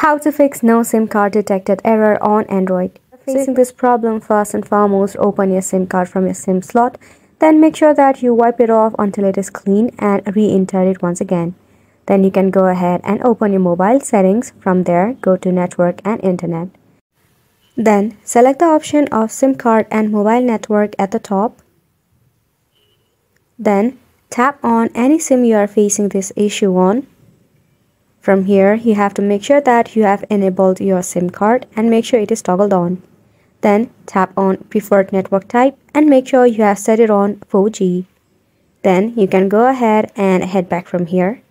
How to fix no SIM card detected error on Android. Facing this problem, first and foremost, open your SIM card from your SIM slot. Then make sure that you wipe it off until it is clean and re-enter it once again. Then you can go ahead and open your mobile settings. From there, go to network and internet. Then select the option of SIM card and mobile network at the top. Then tap on any SIM you are facing this issue on. From here, you have to make sure that you have enabled your SIM card and make sure it is toggled on. Then tap on preferred network type and make sure you have set it on 4G. Then you can go ahead and head back from here.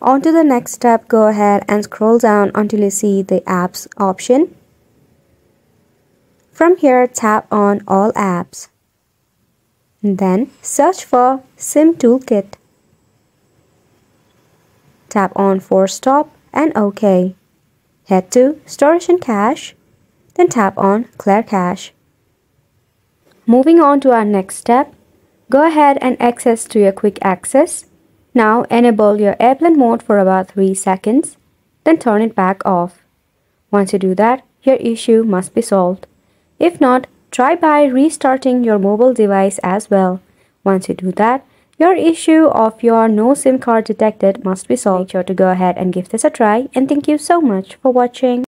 On to the next step, go ahead and scroll down until you see the apps option. From here, tap on all apps. Then search for SIM Toolkit. Tap on Force Stop and OK. Head to Storage and Cache, then tap on Clear Cache. Moving on to our next step, go ahead and access to your Quick Access. Now enable your airplane mode for about 3 seconds, then turn it back off. Once you do that, your issue must be solved. If not, try by restarting your mobile device as well. Once you do that, your issue of your no SIM card detected must be solved. Make sure to go ahead and give this a try and thank you so much for watching.